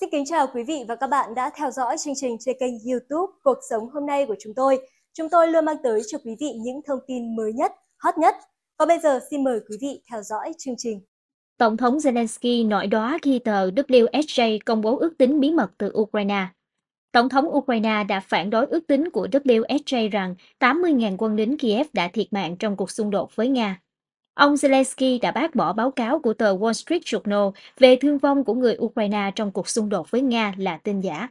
Xin kính chào quý vị và các bạn đã theo dõi chương trình trên kênh YouTube Cuộc sống hôm nay của chúng tôi. Chúng tôi luôn mang tới cho quý vị những thông tin mới nhất, hot nhất. Và bây giờ xin mời quý vị theo dõi chương trình. Tổng thống Zelensky nổi đó khi tờ WSJ công bố ước tính bí mật từ Ukraine. Tổng thống Ukraine đã phản đối ước tính của WSJ rằng 80.000 quân lính Kiev đã thiệt mạng trong cuộc xung đột với Nga. Ông Zelensky đã bác bỏ báo cáo của tờ Wall Street Journal về thương vong của người Ukraine trong cuộc xung đột với Nga là tin giả.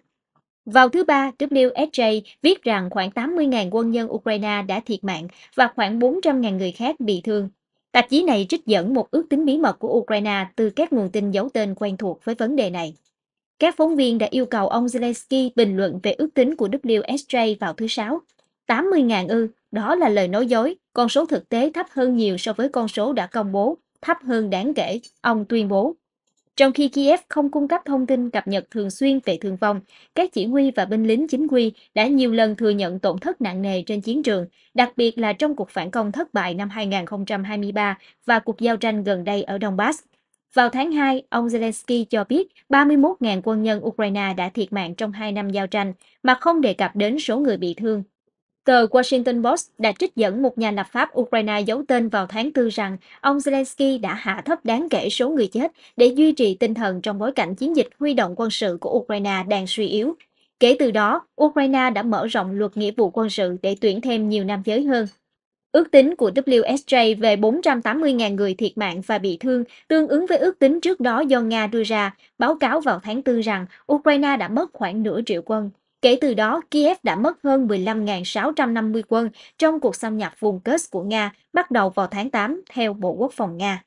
Vào thứ Ba, WSJ viết rằng khoảng 80.000 quân nhân Ukraine đã thiệt mạng và khoảng 400.000 người khác bị thương. Tạp chí này trích dẫn một ước tính bí mật của Ukraine từ các nguồn tin giấu tên quen thuộc với vấn đề này. Các phóng viên đã yêu cầu ông Zelensky bình luận về ước tính của WSJ vào thứ Sáu. 80.000 ư, đó là lời nói dối, con số thực tế thấp hơn nhiều so với con số đã công bố, thấp hơn đáng kể, ông tuyên bố. Trong khi Kiev không cung cấp thông tin cập nhật thường xuyên về thương vong, các chỉ huy và binh lính chính quy đã nhiều lần thừa nhận tổn thất nặng nề trên chiến trường, đặc biệt là trong cuộc phản công thất bại năm 2023 và cuộc giao tranh gần đây ở Donbass. Vào tháng 2, ông Zelensky cho biết 31.000 quân nhân Ukraine đã thiệt mạng trong hai năm giao tranh, mà không đề cập đến số người bị thương. Tờ Washington Post đã trích dẫn một nhà lập pháp Ukraine giấu tên vào tháng 4 rằng ông Zelensky đã hạ thấp đáng kể số người chết để duy trì tinh thần trong bối cảnh chiến dịch huy động quân sự của Ukraine đang suy yếu. Kể từ đó, Ukraine đã mở rộng luật nghĩa vụ quân sự để tuyển thêm nhiều nam giới hơn. Ước tính của WSJ về 480.000 người thiệt mạng và bị thương, tương ứng với ước tính trước đó do Nga đưa ra, báo cáo vào tháng 4 rằng Ukraine đã mất khoảng nửa triệu quân. Kể từ đó, Kiev đã mất hơn 15.650 quân trong cuộc xâm nhập vùng Kursk của Nga bắt đầu vào tháng 8, theo Bộ Quốc phòng Nga.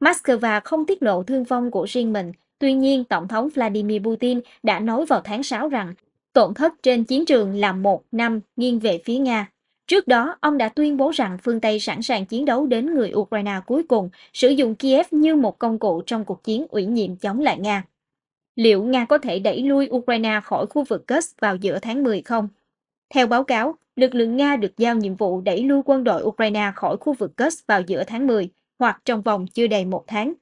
Moscow không tiết lộ thương vong của riêng mình, tuy nhiên Tổng thống Vladimir Putin đã nói vào tháng 6 rằng tổn thất trên chiến trường là một năm nghiêng về phía Nga. Trước đó, ông đã tuyên bố rằng phương Tây sẵn sàng chiến đấu đến người Ukraine cuối cùng, sử dụng Kiev như một công cụ trong cuộc chiến ủy nhiệm chống lại Nga. Liệu Nga có thể đẩy lui Ukraine khỏi khu vực Kursk vào giữa tháng 10 không? Theo báo cáo, lực lượng Nga được giao nhiệm vụ đẩy lui quân đội Ukraine khỏi khu vực Kursk vào giữa tháng 10 hoặc trong vòng chưa đầy một tháng.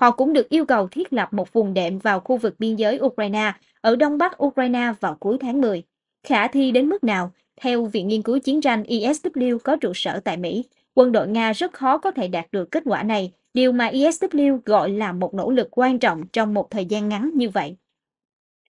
Họ cũng được yêu cầu thiết lập một vùng đệm vào khu vực biên giới Ukraine ở đông bắc Ukraine vào cuối tháng 10. Khả thi đến mức nào? Theo Viện Nghiên cứu Chiến tranh ISW có trụ sở tại Mỹ, quân đội Nga rất khó có thể đạt được kết quả này điều mà ISW gọi là một nỗ lực quan trọng trong một thời gian ngắn như vậy.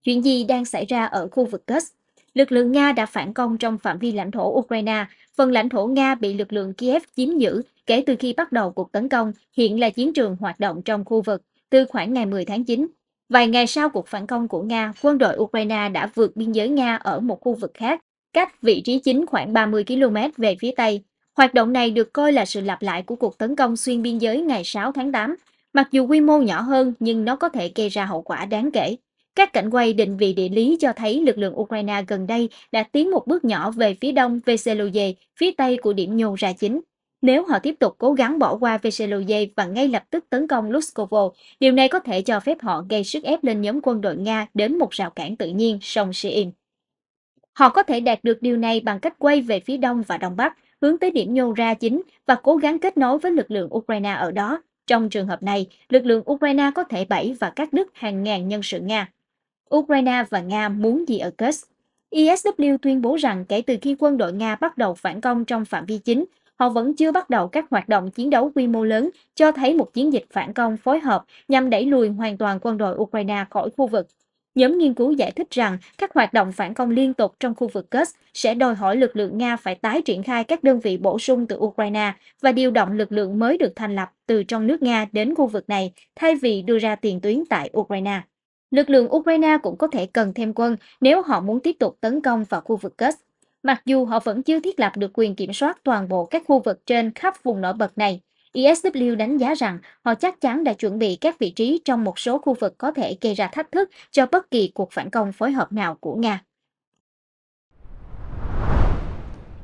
Chuyện gì đang xảy ra ở khu vực Kursk? Lực lượng Nga đã phản công trong phạm vi lãnh thổ Ukraine. Phần lãnh thổ Nga bị lực lượng Kiev chiếm giữ kể từ khi bắt đầu cuộc tấn công, hiện là chiến trường hoạt động trong khu vực, từ khoảng ngày 10 tháng 9. Vài ngày sau cuộc phản công của Nga, quân đội Ukraine đã vượt biên giới Nga ở một khu vực khác, cách vị trí chính khoảng 30 km về phía Tây. Hoạt động này được coi là sự lặp lại của cuộc tấn công xuyên biên giới ngày 6 tháng 8. Mặc dù quy mô nhỏ hơn nhưng nó có thể gây ra hậu quả đáng kể. Các cảnh quay định vị địa lý cho thấy lực lượng Ukraine gần đây đã tiến một bước nhỏ về phía đông Veseloye, phía tây của điểm nhô ra chính. Nếu họ tiếp tục cố gắng bỏ qua Veseloye và ngay lập tức tấn công Luskovo, điều này có thể cho phép họ gây sức ép lên nhóm quân đội Nga đến một rào cản tự nhiên sông Siim. Họ có thể đạt được điều này bằng cách quay về phía đông và đông bắc, hướng tới điểm nhô ra chính và cố gắng kết nối với lực lượng Ukraine ở đó. Trong trường hợp này, lực lượng Ukraine có thể bẫy và cắt đứt hàng ngàn nhân sự Nga. Ukraine và Nga muốn gì ở Kursk? ISW tuyên bố rằng kể từ khi quân đội Nga bắt đầu phản công trong phạm vi chính, họ vẫn chưa bắt đầu các hoạt động chiến đấu quy mô lớn, cho thấy một chiến dịch phản công phối hợp nhằm đẩy lùi hoàn toàn quân đội Ukraine khỏi khu vực. Nhóm nghiên cứu giải thích rằng các hoạt động phản công liên tục trong khu vực Kursk sẽ đòi hỏi lực lượng Nga phải tái triển khai các đơn vị bổ sung từ Ukraine và điều động lực lượng mới được thành lập từ trong nước Nga đến khu vực này thay vì đưa ra tiền tuyến tại Ukraine. Lực lượng Ukraine cũng có thể cần thêm quân nếu họ muốn tiếp tục tấn công vào khu vực Kursk. Mặc dù họ vẫn chưa thiết lập được quyền kiểm soát toàn bộ các khu vực trên khắp vùng nổi bật này, ISW đánh giá rằng họ chắc chắn đã chuẩn bị các vị trí trong một số khu vực có thể gây ra thách thức cho bất kỳ cuộc phản công phối hợp nào của Nga.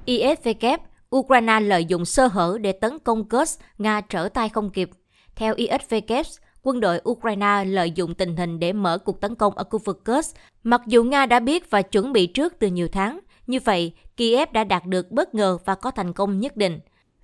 ISW, Ukraine lợi dụng sơ hở để tấn công Kursk, Nga trở tay không kịp. Theo ISW, quân đội Ukraine lợi dụng tình hình để mở cuộc tấn công ở khu vực Kursk, mặc dù Nga đã biết và chuẩn bị trước từ nhiều tháng. Như vậy, Kiev đã đạt được bất ngờ và có thành công nhất định.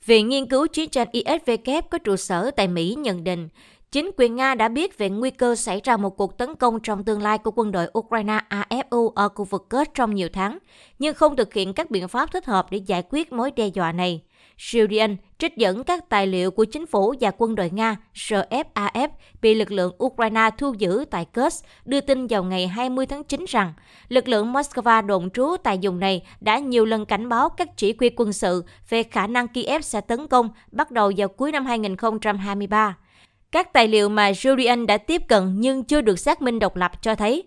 Viện Nghiên cứu Chiến tranh ISW có trụ sở tại Mỹ nhận định, chính quyền Nga đã biết về nguy cơ xảy ra một cuộc tấn công trong tương lai của quân đội Ukraine AFU ở khu vực kết trong nhiều tháng, nhưng không thực hiện các biện pháp thích hợp để giải quyết mối đe dọa này. Syrian trích dẫn các tài liệu của chính phủ và quân đội Nga RFAF bị lực lượng Ukraine thu giữ tại Kursk đưa tin vào ngày 20 tháng 9 rằng lực lượng Moscow đồn trú tại vùng này đã nhiều lần cảnh báo các chỉ huy quân sự về khả năng Kiev sẽ tấn công bắt đầu vào cuối năm 2023. Các tài liệu mà Julian đã tiếp cận nhưng chưa được xác minh độc lập cho thấy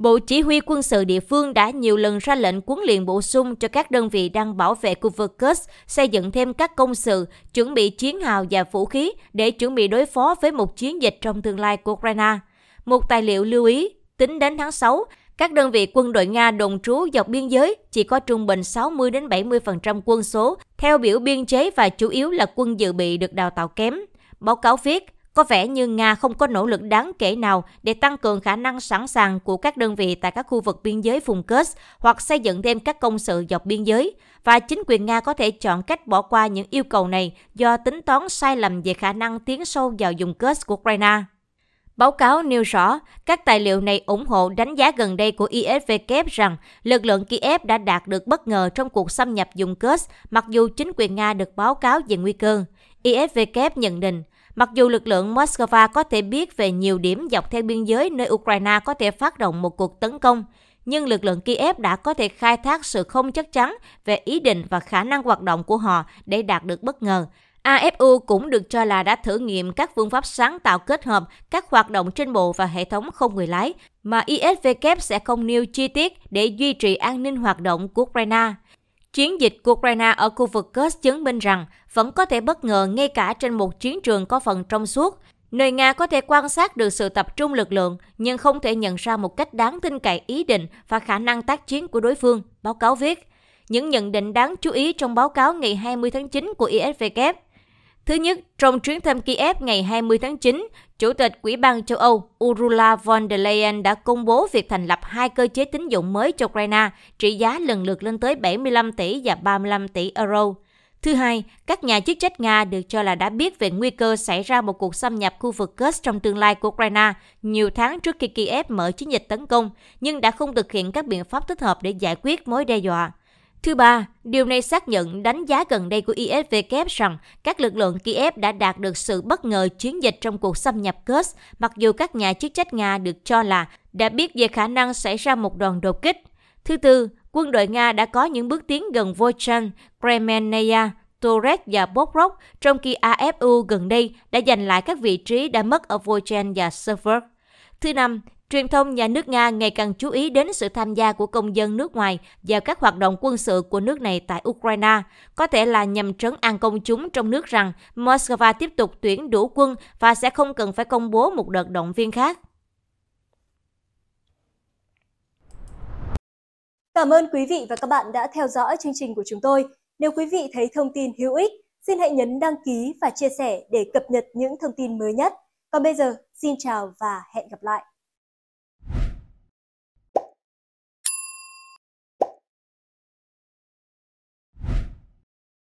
Bộ Chỉ huy quân sự địa phương đã nhiều lần ra lệnh huấn luyện bổ sung cho các đơn vị đang bảo vệ khu vực Kursk xây dựng thêm các công sự, chuẩn bị chiến hào và vũ khí để chuẩn bị đối phó với một chiến dịch trong tương lai của Ukraine. Một tài liệu lưu ý, tính đến tháng 6, các đơn vị quân đội Nga đồn trú dọc biên giới chỉ có trung bình 60 đến 70% quân số, theo biểu biên chế và chủ yếu là quân dự bị được đào tạo kém. Báo cáo viết, có vẻ như Nga không có nỗ lực đáng kể nào để tăng cường khả năng sẵn sàng của các đơn vị tại các khu vực biên giới vùng Kursk hoặc xây dựng thêm các công sự dọc biên giới, và chính quyền Nga có thể chọn cách bỏ qua những yêu cầu này do tính toán sai lầm về khả năng tiến sâu vào vùng Kursk của Ukraine. Báo cáo nêu rõ, các tài liệu này ủng hộ đánh giá gần đây của ISVK rằng lực lượng Kiev đã đạt được bất ngờ trong cuộc xâm nhập vùng Kursk, mặc dù chính quyền Nga được báo cáo về nguy cơ. ISVK nhận định, Mặc dù lực lượng Moscow có thể biết về nhiều điểm dọc theo biên giới nơi Ukraine có thể phát động một cuộc tấn công, nhưng lực lượng Kiev đã có thể khai thác sự không chắc chắn về ý định và khả năng hoạt động của họ để đạt được bất ngờ. AFU cũng được cho là đã thử nghiệm các phương pháp sáng tạo kết hợp các hoạt động trên bộ và hệ thống không người lái, mà ISVK sẽ không nêu chi tiết để duy trì an ninh hoạt động của Ukraine. Chiến dịch của Ukraine ở khu vực Kursk chứng minh rằng vẫn có thể bất ngờ ngay cả trên một chiến trường có phần trong suốt, nơi Nga có thể quan sát được sự tập trung lực lượng nhưng không thể nhận ra một cách đáng tin cậy ý định và khả năng tác chiến của đối phương, báo cáo viết. Những nhận định đáng chú ý trong báo cáo ngày 20 tháng 9 của ISVK Thứ nhất, trong chuyến thăm Kiev ngày 20 tháng 9, Chủ tịch Ủy ban châu Âu Ursula von der Leyen đã công bố việc thành lập hai cơ chế tín dụng mới cho Ukraine, trị giá lần lượt lên tới 75 tỷ và 35 tỷ euro. Thứ hai, các nhà chức trách Nga được cho là đã biết về nguy cơ xảy ra một cuộc xâm nhập khu vực Kursk trong tương lai của Ukraine nhiều tháng trước khi Kiev mở chiến dịch tấn công, nhưng đã không thực hiện các biện pháp thích hợp để giải quyết mối đe dọa. Thứ ba, điều này xác nhận đánh giá gần đây của ISVK rằng các lực lượng Kiev đã đạt được sự bất ngờ chiến dịch trong cuộc xâm nhập Kursk, mặc dù các nhà chức trách Nga được cho là đã biết về khả năng xảy ra một đòn đột kích. Thứ tư, quân đội Nga đã có những bước tiến gần Volchan, Kremenaya, Torres và Bobrov, trong khi AFU gần đây đã giành lại các vị trí đã mất ở Volchan và Sever. Thứ năm, Truyền thông nhà nước Nga ngày càng chú ý đến sự tham gia của công dân nước ngoài vào các hoạt động quân sự của nước này tại Ukraine, có thể là nhằm trấn an công chúng trong nước rằng Moscow tiếp tục tuyển đủ quân và sẽ không cần phải công bố một đợt động viên khác. Cảm ơn quý vị và các bạn đã theo dõi chương trình của chúng tôi. Nếu quý vị thấy thông tin hữu ích, xin hãy nhấn đăng ký và chia sẻ để cập nhật những thông tin mới nhất. Còn bây giờ, xin chào và hẹn gặp lại!